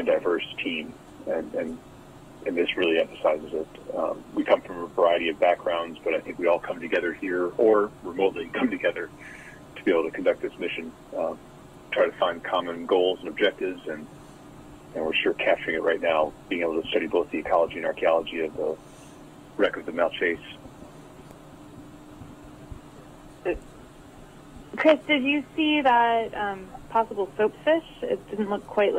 and diverse team, and and, and this really emphasizes it. Um, we come from a variety of backgrounds, but I think we all come together here or remotely come together to be able to conduct this mission, uh, try to find common goals and objectives, and and we're sure capturing it right now, being able to study both the ecology and archaeology of the wreck of the Malchace. Chris, did you see that um, possible soapfish? It didn't look quite like